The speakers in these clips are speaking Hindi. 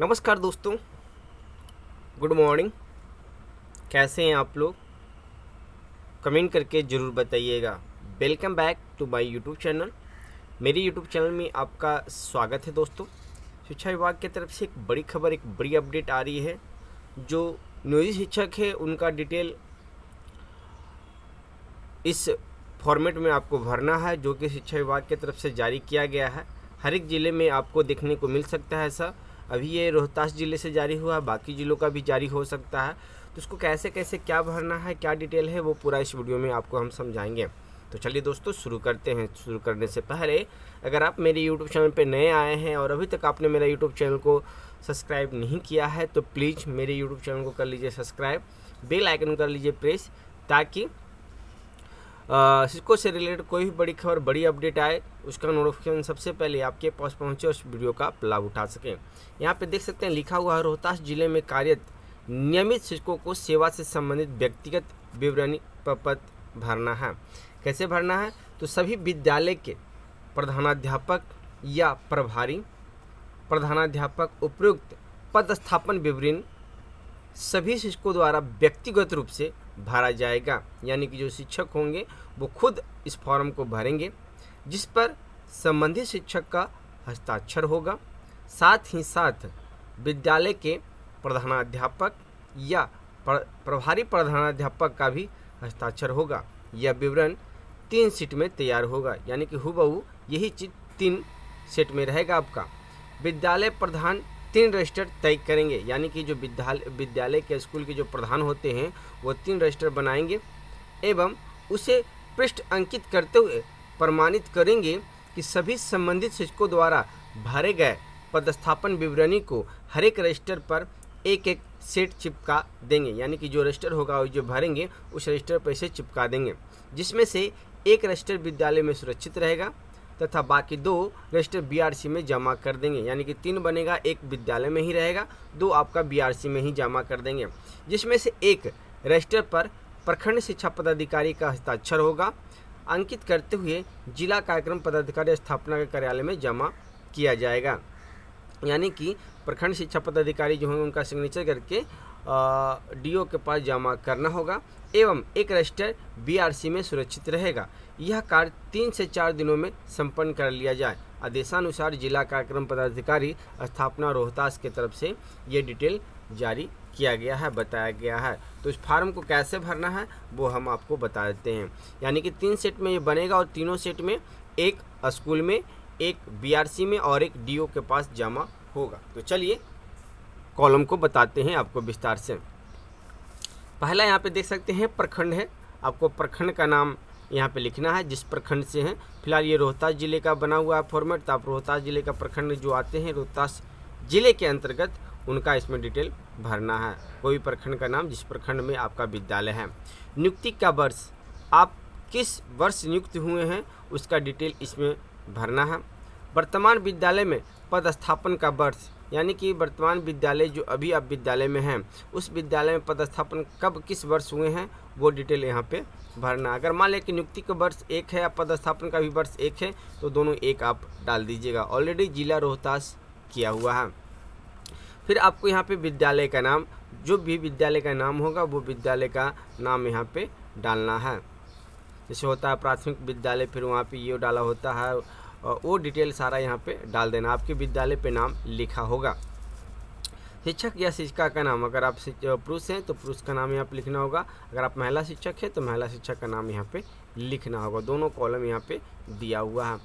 नमस्कार दोस्तों, गुड मॉर्निंग। कैसे हैं आप लोग? कमेंट करके ज़रूर बताइएगा। Welcome back to my YouTube channel. मेरे यूट्यूब चैनल में आपका स्वागत है दोस्तों। शिक्षा विभाग की तरफ़ से एक बड़ी खबर, एक बड़ी अपडेट आ रही है, जो नियोजित शिक्षक है, उनका डिटेल इस फॉर्मेट में आपको भरना है, जो कि शिक्षा विभाग की तरफ़ से जारी किया गया है। हर एक ज़िले में आपको देखने को मिल सकता है ऐसा। अभी ये रोहतास ज़िले से जारी हुआ है बाकी ज़िलों का भी जारी हो सकता है। तो उसको कैसे कैसे, क्या भरना है, क्या डिटेल है, वो पूरा इस वीडियो में आपको हम समझाएँगे। तो चलिए दोस्तों, शुरू करते हैं। शुरू करने से पहले, अगर आप मेरे यूट्यूब चैनल पर नए आए हैं और अभी तक आपने मेरा यूट्यूब चैनल को सब्सक्राइब नहीं किया है तो प्लीज़ मेरे यूट्यूब चैनल को कर लीजिए सब्सक्राइब। बेल आइकन कर लीजिए प्रेस, ताकि सिस्को से रिलेटेड कोई भी बड़ी खबर, बड़ी अपडेट आए, उसका नोटिफिकेशन सबसे पहले आपके पास पहुँचे और उस वीडियो का लाभ उठा सकें। यहाँ पे देख सकते हैं, लिखा हुआ है, रोहतास ज़िले में कार्यरत नियमित शिक्षकों को सेवा से संबंधित व्यक्तिगत विवरणी पत्र भरना है। कैसे भरना है? तो सभी विद्यालय के प्रधानाध्यापक या प्रभारी, प्रधानाध्यापक उपयुक्त पदस्थापन विवरण सभी शिक्षकों द्वारा व्यक्तिगत रूप से भरा जाएगा। यानी कि जो शिक्षक होंगे, वो खुद इस फॉर्म को भरेंगे, जिस पर संबंधित शिक्षक का हस्ताक्षर होगा। साथ ही साथ विद्यालय के प्रधानाध्यापक या प्रभारी प्रधानाध्यापक का भी हस्ताक्षर होगा। यह विवरण तीन सीट में तैयार होगा। यानी कि हुबहू यही चीज़ तीन सेट में रहेगा आपका। विद्यालय प्रधान तीन रजिस्टर तय करेंगे, यानी कि जो विद्यालय विद्यालय के स्कूल के जो प्रधान होते हैं, वो तीन रजिस्टर बनाएँगे एवं उसे पृष्ठ अंकित करते हुए प्रमाणित करेंगे कि सभी संबंधित शिक्षकों द्वारा भरे गए पदस्थापन विवरणी को हर एक रजिस्टर पर एक एक सेट चिपका देंगे, यानी कि जो रजिस्टर होगा वो जो भरेंगे, उस रजिस्टर पर इसे चिपका देंगे, जिसमें से एक रजिस्टर विद्यालय में सुरक्षित रहेगा। तथा बाकी दो रजिस्टर बीआरसी में जमा कर देंगे। यानी कि तीन बनेगा, एक विद्यालय में ही रहेगा, दो आपका बीआरसी में ही जमा कर देंगे। जिसमें से एक रजिस्टर पर प्रखंड शिक्षा पदाधिकारी का हस्ताक्षर होगा। अंकित करते हुए जिला कार्यक्रम पदाधिकारी स्थापना के कार्यालय में जमा किया जाएगा। यानी कि प्रखंड शिक्षा पदाधिकारी जो होंगे उनका सिग्नेचर करके डीओ के पास जमा करना होगा एवं एक रजिस्टर बीआरसी में सुरक्षित रहेगा। यह कार्य तीन से चार दिनों में संपन्न कर लिया जाए। आदेशानुसार जिला कार्यक्रम पदाधिकारी स्थापना रोहतास की तरफ़ से ये डिटेल जारी किया गया है, बताया गया है। तो इस फार्म को कैसे भरना है, वो हम आपको बता देते हैं। यानी कि तीन सेट में ये बनेगा और तीनों सेट में एक स्कूल में एक बीआरसी में और एक डीओ के पास जमा होगा। तो चलिए, कॉलम को बताते हैं आपको विस्तार से। पहला यहाँ पे देख सकते हैं, प्रखंड है। आपको प्रखंड का नाम यहाँ पे लिखना है, जिस प्रखंड से हैं। फ़िलहाल ये रोहतास ज़िले का बना हुआ है फॉर्मेट तो आप रोहतास ज़िले का प्रखंड जो आते हैं, रोहतास ज़िले के अंतर्गत, उनका इसमें डिटेल भरना है। कोई प्रखंड का नाम, जिस प्रखंड में आपका विद्यालय है। नियुक्ति का वर्ष, आप किस वर्ष नियुक्त हुए हैं, उसका डिटेल इसमें भरना है। वर्तमान विद्यालय में पदस्थापन का वर्ष, यानी कि वर्तमान विद्यालय जो अभी आप विद्यालय में हैं, उस विद्यालय में पदस्थापन कब किस वर्ष हुए हैं, वो डिटेल यहाँ पे भरना अगर मान लें कि नियुक्ति का वर्ष एक है या पदस्थापन का भी वर्ष एक है तो दोनों एक आप डाल दीजिएगा। ऑलरेडी जिला रोहतास किया हुआ है। फिर आपको यहाँ पे विद्यालय का नाम, जो भी विद्यालय का नाम होगा, वो विद्यालय का नाम यहाँ पे डालना है। जैसे होता है, प्राथमिक विद्यालय फिर वहाँ पे ये डाला होता है वो डिटेल सारा यहाँ पे डाल देना। आपके विद्यालय पे नाम लिखा होगा। शिक्षक या शिक्षिका का नाम, अगर आप पुरुष हैं तो पुरुष का नाम यहाँ पे लिखना होगा। अगर आप महिला शिक्षक हैं तो महिला शिक्षक का नाम यहाँ पे लिखना होगा। दोनों कॉलम यहाँ पे दिया हुआ है।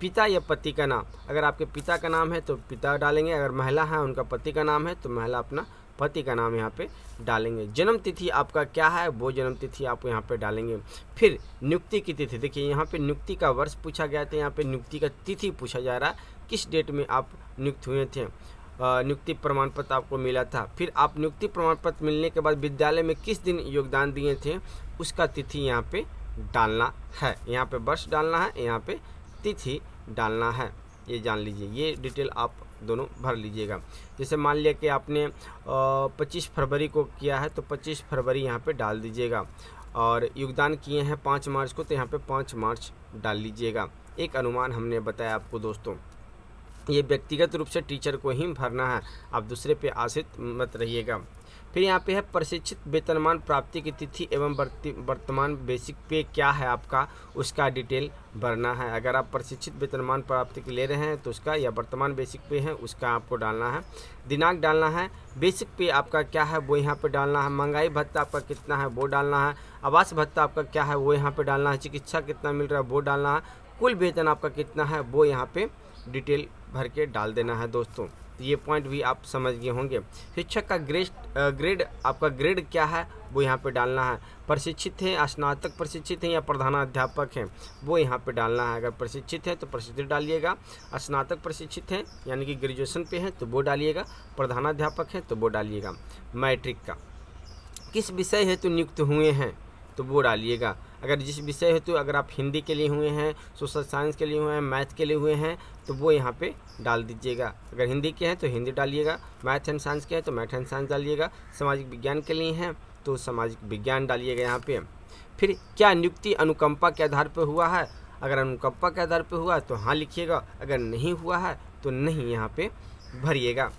पिता या पति का नाम, अगर आपके पिता का नाम है तो पिता डालेंगे। अगर महिला है, उनका पति का नाम है तो महिला अपना पति का नाम यहाँ पे डालेंगे। जन्म तिथि आपका क्या है? वो जन्म तिथि आप यहाँ पे डालेंगे। फिर नियुक्ति की तिथि। देखिए, यहाँ पे नियुक्ति का वर्ष पूछा गया था। यहाँ पे नियुक्ति का तिथि पूछा जा रहा है। किस डेट में आप नियुक्त हुए थे? नियुक्ति प्रमाण पत्र आपको मिला था। फिर आप नियुक्ति प्रमाण पत्र मिलने के बाद विद्यालय में किस दिन योगदान दिए थे? उसका तिथि यहाँ पे डालना है। यहाँ पे वर्ष डालना है, यहाँ पे तिथि डालना है। ये जान लीजिए। ये डिटेल आप दोनों भर लीजिएगा। जैसे मान लिया कि आपने पच्चीस फरवरी को किया है तो पच्चीस फरवरी यहाँ पर डाल दीजिएगा। और योगदान किए हैं पाँच मार्च को तो यहाँ पे पाँच मार्च डाल लीजिएगा। एक अनुमान हमने बताया आपको दोस्तों। ये व्यक्तिगत रूप से टीचर को ही भरना है। आप दूसरे पे आश्रित मत रहिएगा। फिर यहाँ पे है प्रशिक्षित वेतनमान प्राप्ति की तिथि एवं वर्तमान बेसिक पे क्या है आपका, उसका डिटेल भरना है। अगर आप प्रशिक्षित वेतनमान प्राप्ति के ले रहे हैं तो उसका या वर्तमान बेसिक पे है, उसका आपको डालना है। दिनांक डालना है। बेसिक पे आपका क्या है, वो यहाँ पे डालना है। महँगाई भत्ता आपका कितना है, वो डालना है। आवास भत्ता आपका क्या है, वो यहाँ पे डालना है। चिकित्सा कितना मिल रहा है, वो डालना है। कुल वेतन आपका कितना है, वो यहाँ पे डिटेल भर के डाल देना है दोस्तों। तो ये पॉइंट भी आप समझ गए होंगे। शिक्षक का ग्रेड ग्रेड, आपका ग्रेड क्या है, वो यहाँ पे डालना है। प्रशिक्षित हैं स्नातक प्रशिक्षित हैं या प्रधानाध्यापक हैं, वो यहाँ पे डालना है। अगर प्रशिक्षित है तो प्रशिक्षित डालिएगा। स्नातक प्रशिक्षित हैं, यानी कि ग्रेजुएशन पे हैं तो वो डालिएगा। प्रधानाध्यापक हैं तो वो डालिएगा। मैट्रिक का। किस विषय हेतु नियुक्त हुए हैं तो वो डालिएगा। अगर जिस विषय हेतु अगर आप हिंदी के लिए हुए हैं, सोशल साइंस के लिए हुए हैं, मैथ के लिए हुए हैं तो वो यहाँ पे डाल दीजिएगा। अगर हिंदी के हैं तो हिंदी डालिएगा, मैथ एंड साइंस के हैं तो मैथ एंड साइंस डालिएगा, सामाजिक विज्ञान के लिए हैं तो सामाजिक विज्ञान डालिएगा यहाँ पे। फिर क्या नियुक्ति अनुकंपा के आधार पर हुआ है? अगर अनुकंपा के आधार पर हुआ तो हाँ लिखिएगा, अगर नहीं हुआ है तो नहीं यहाँ पे भरिएगा।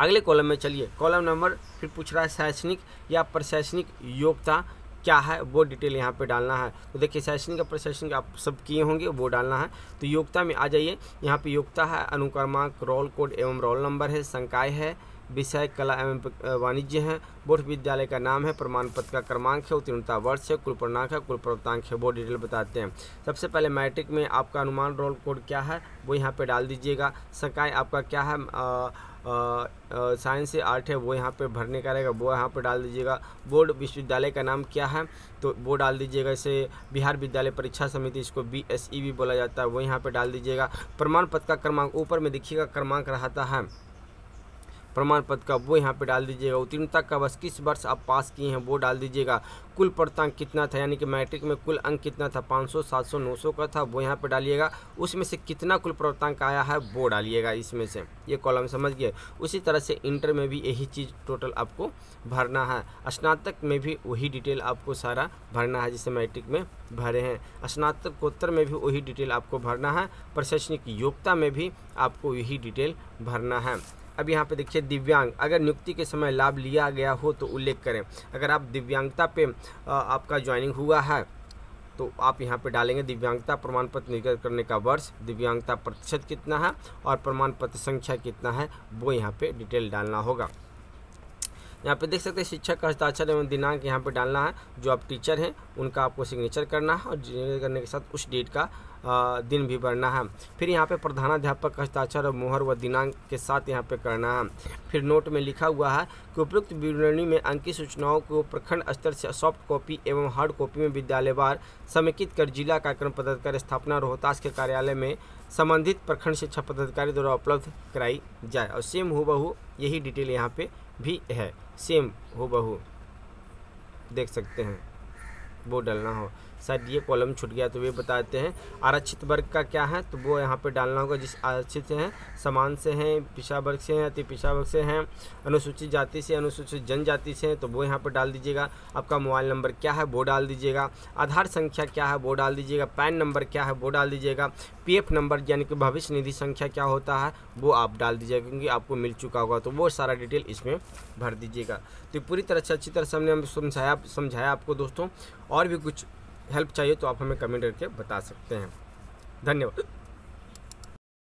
अगले कॉलम में चलिए। कॉलम नंबर फिर पूछ रहा है शैक्षणिक या प्रशैक्षणिक योग्यता क्या है वो डिटेल यहाँ पे डालना है। तो देखिए शैक्षणिक का प्रशासनिक आप सब किए होंगे वो डालना है। तो योग्यता में आ जाइए। यहाँ पे योग्यता है अनुक्रमांक रोल कोड एवं रोल नंबर है संकाय है विषय कला एवं वाणिज्य है। बोर्ड विद्यालय का नाम है प्रमाण पत्र का क्रमांक है उत्तीर्णता वर्ष है कुल पूर्णांक है कुल प्रवतांक है वो डिटेल बताते हैं। सबसे पहले मैट्रिक में आपका अनुमान रोल कोड क्या है वो यहाँ पे डाल दीजिएगा। संकाय आपका क्या है आ, साइंस से आर्ट है, वो यहाँ पे भरने का रहेगा, वो यहाँ पे डाल दीजिएगा। बोर्ड विश्वविद्यालय का नाम क्या है? तो वो डाल दीजिएगा इसे बिहार विद्यालय परीक्षा समिति, इसको बी एस ई भी बोला जाता है, वो यहाँ पर डाल दीजिएगा। प्रमाण पत्र का क्रमांक, ऊपर में देखिएगा, क्रमांक रहता है। प्रमाण पत्र का वो यहाँ पे डाल दीजिएगा। उत्तीर्णता का बस किस वर्ष आप पास किए हैं वो डाल दीजिएगा। कुल पर्तांक कितना था? यानी कि मैट्रिक में कुल अंक कितना था? 500 700 900 का था, वो यहाँ पे डालिएगा। उसमें से कितना कुल पर्तांक आया है वो डालिएगा इसमें से। ये कॉलम समझ गए उसी तरह से इंटर में भी यही चीज़ टोटल आपको भरना है। स्नातक में भी वही डिटेल आपको सारा भरना है जिसे मैट्रिक में भरे हैं। स्नातकोत्तर में भी वही डिटेल आपको भरना है। प्रशासनिक योग्यता में भी आपको यही डिटेल भरना है। अब यहाँ पे देखिए दिव्यांग, अगर नियुक्ति के समय लाभ लिया गया हो तो उल्लेख करें। अगर आप दिव्यांगता पे आपका ज्वाइनिंग हुआ है तो आप यहाँ पे डालेंगे दिव्यांगता प्रमाण पत्र निर्गत करने का वर्ष, दिव्यांगता प्रतिशत कितना है और प्रमाण पत्र संख्या कितना है, वो यहाँ पे डिटेल डालना होगा। यहाँ पे देख सकते हैं, शिक्षक का हस्ताक्षर एवं दिनांक यहाँ पे डालना है, जो आप टीचर हैं, उनका आपको सिग्नेचर करना है और करने के साथ उस डेट का दिन भी भरना है। फिर यहाँ पे प्रधानाध्यापक हस्ताक्षर और मोहर व दिनांक के साथ यहाँ पे करना है। फिर नोट में लिखा हुआ है कि उपयुक्त विवरणी में अंकित सूचनाओं को प्रखंड स्तर से सॉफ्ट कॉपी एवं हार्ड कॉपी में विद्यालयवार समेकित कर जिला कार्यक्रम पदाधिकारी स्थापना रोहतास के कार्यालय में संबंधित प्रखंड शिक्षा पदाधिकारी द्वारा उपलब्ध कराई जाए। और सेम हो बहू यही डिटेल यहाँ पे भी है। सेम हो बहू देख सकते हैं। वो डलना हो। शायद ये कॉलम छूट गया तो वे बताते हैं। आरक्षित वर्ग का क्या है? तो वो यहाँ पे डालना होगा जिस आरक्षित से हैं, समान से हैं, पिछड़ा वर्ग से हैं अति पिछड़ा वर्ग से हैं, अनुसूचित जाति से, अनुसूचित जनजाति से हैं तो वो यहाँ पर डाल दीजिएगा। आपका मोबाइल नंबर क्या है वो डाल दीजिएगा। आधार संख्या क्या है वो डाल दीजिएगा। पैन नंबर क्या है वो डाल दीजिएगा। पीएफ नंबर यानी कि भविष्य निधि संख्या क्या होता है वो आप डाल दीजिएगा क्योंकि आपको मिल चुका होगा। तो वो सारा डिटेल इसमें भर दीजिएगा। तो पूरी तरह से अच्छी तरह से हमने समझाया समझाया आपको दोस्तों। और भी कुछ हेल्प चाहिए तो आप हमें कमेंट करके बता सकते हैं। धन्यवाद।